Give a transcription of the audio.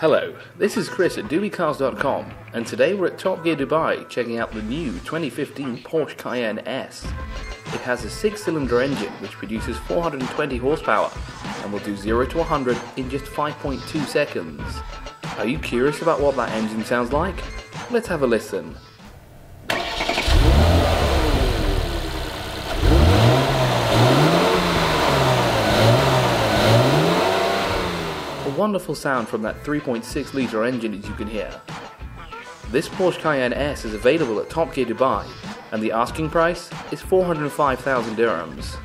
Hello, this is Chris at DubiCars.com, and today we're at Top Gear Dubai checking out the new 2015 Porsche Cayenne S. It has a six cylinder engine which produces 420 horsepower and will do 0 to 100 in just 5.2 seconds. Are you curious about what that engine sounds like? Let's have a listen. A wonderful sound from that 3.6 litre engine as you can hear. This Porsche Cayenne S is available at Top Gear Dubai and the asking price is 405,000 dirhams.